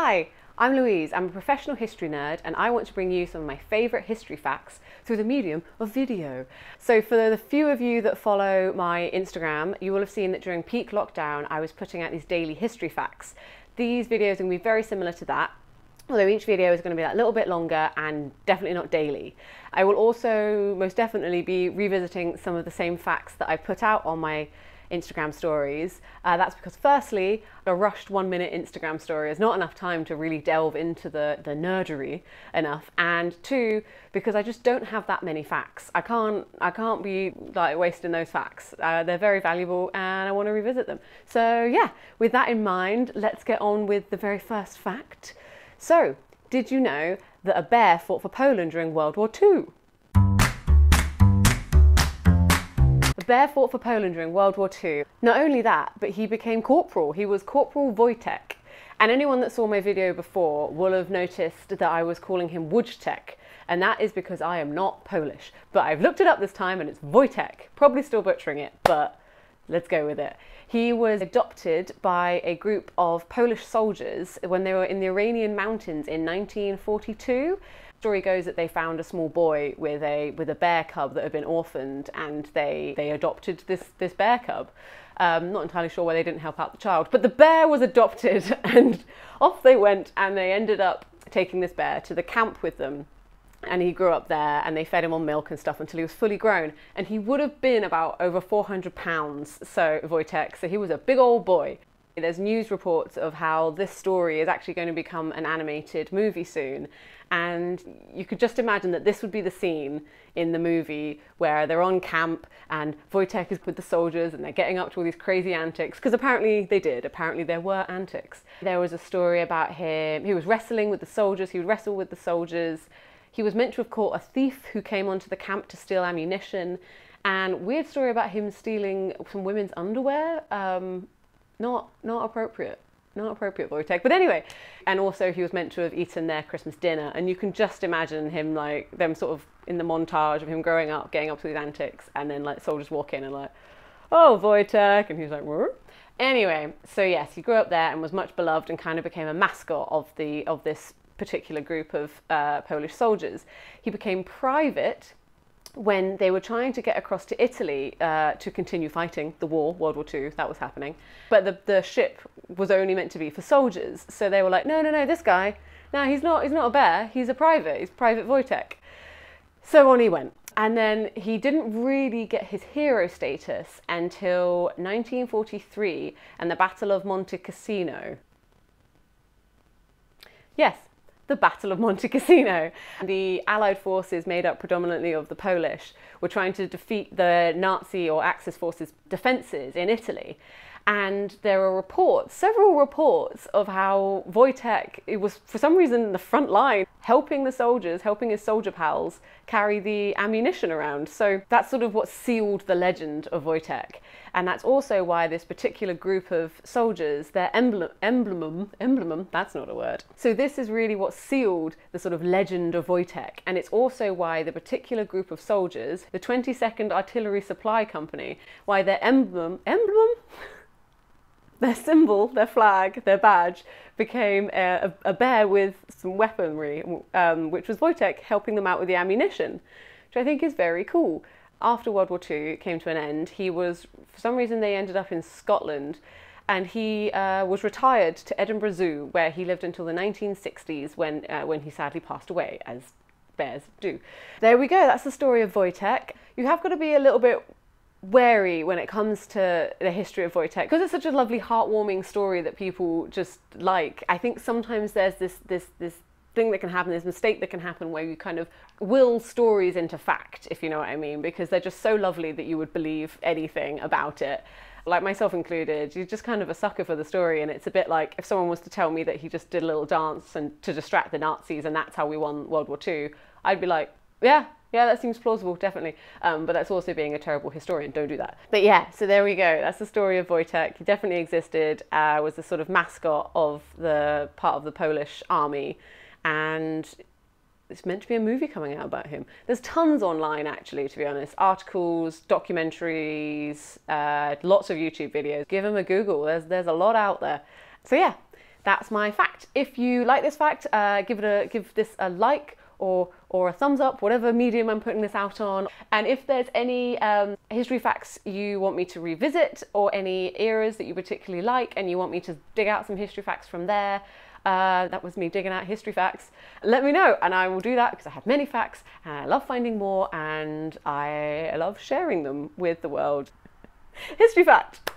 Hi, I'm Louise. I'm a professional history nerd and I want to bring you some of my favourite history facts through the medium of video. So, for the few of you that follow my Instagram, you will have seen that during peak lockdown I was putting out these daily history facts. These videos are going to be very similar to that, although each video is going to be a little bit longer and definitely not daily. I will also most definitely be revisiting some of the same facts that I put out on my Instagram stories. Uh, that's because, firstly, a rushed one minute Instagram story is not enough time to really delve into the, the nerdery enough. And two, because I just don't have that many facts. I can't, I can't be like wasting those facts. Uh, they're very valuable and I want to revisit them. So, yeah, with that in mind, let's get on with the very first fact. So, did you know that a bear fought for Poland during World War II? Bear fought for Poland during World War II. Not only that, but he became corporal. He was Corporal Wojtek. And anyone that saw my video before will have noticed that I was calling him Wojtek. And that is because I am not Polish. But I've looked it up this time and it's Wojtek. Probably still butchering it, but let's go with it. He was adopted by a group of Polish soldiers when they were in the Iranian mountains in 1942 story goes that they found a small boy with a with a bear cub that had been orphaned, and they they adopted this this bear cub. Um, not entirely sure why they didn't help out the child, but the bear was adopted, and off they went, and they ended up taking this bear to the camp with them. And he grew up there, and they fed him on milk and stuff until he was fully grown. And he would have been about over 400 pounds, so Wojtek. So he was a big old boy. There's news reports of how this story is actually going to become an animated movie soon. And you could just imagine that this would be the scene in the movie where they're on camp and Wojtek is with the soldiers and they're getting up to all these crazy antics, because apparently they did. Apparently there were antics. There was a story about him, he was wrestling with the soldiers, he would wrestle with the soldiers. He was meant to have caught a thief who came onto the camp to steal ammunition. And weird story about him stealing some women's underwear. Um, not not appropriate not appropriate Wojtek. But anyway, and also he was meant to have eaten their Christmas dinner, and you can just imagine him like them sort of in the montage of him growing up, getting up to these antics, and then like soldiers walk in and like, oh Wojtek, and he's like, Whoa. anyway. So yes, he grew up there and was much beloved and kind of became a mascot of the of this particular group of uh, Polish soldiers. He became private when they were trying to get across to Italy uh, to continue fighting the war, World War II, that was happening. But the, the ship was only meant to be for soldiers. So they were like, no, no, no, this guy, no, he's not, he's not a bear, he's a private, he's Private Wojtek. So on he went. And then he didn't really get his hero status until 1943 and the Battle of Monte Cassino. Yes, the Battle of Monte Cassino. The Allied forces, made up predominantly of the Polish, were trying to defeat the Nazi or Axis forces' defences in Italy. And there are reports, several reports, of how Wojtek it was, for some reason, in the front line, helping the soldiers, helping his soldier pals carry the ammunition around. So that's sort of what sealed the legend of Wojtek. And that's also why this particular group of soldiers, their emblem, emblem, emblem, that's not a word. So this is really what sealed the sort of legend of Wojtek. And it's also why the particular group of soldiers, the 22nd Artillery Supply Company, why their emblem, emblem? their symbol, their flag, their badge became a, a bear with some weaponry, um, which was Wojtek helping them out with the ammunition, which I think is very cool. After World War II came to an end, he was, for some reason, they ended up in Scotland, and he uh, was retired to Edinburgh Zoo, where he lived until the 1960s when, uh, when he sadly passed away, as bears do. There we go, that's the story of Wojtek. You have got to be a little bit wary when it comes to the history of Wojtek because it's such a lovely, heartwarming story that people just like. I think sometimes there's this this this thing that can happen, this mistake that can happen where you kind of will stories into fact, if you know what I mean, because they're just so lovely that you would believe anything about it. Like myself included, you're just kind of a sucker for the story, and it's a bit like if someone was to tell me that he just did a little dance and to distract the Nazis, and that's how we won World War II. I'd be like, yeah, yeah, that seems plausible, definitely. Um, but that's also being a terrible historian. Don't do that. But yeah, so there we go. That's the story of Wojtek. He definitely existed. Uh, was the sort of mascot of the part of the Polish army, and it's meant to be a movie coming out about him. There's tons online, actually, to be honest. Articles, documentaries, uh, lots of YouTube videos. Give him a Google. There's there's a lot out there. So yeah, that's my fact. If you like this fact, uh, give it a give this a like or or a thumbs up, whatever medium I'm putting this out on. And if there's any um, history facts you want me to revisit or any eras that you particularly like and you want me to dig out some history facts from there, uh, that was me digging out history facts. Let me know and I will do that because I have many facts and I love finding more and I love sharing them with the world. history fact!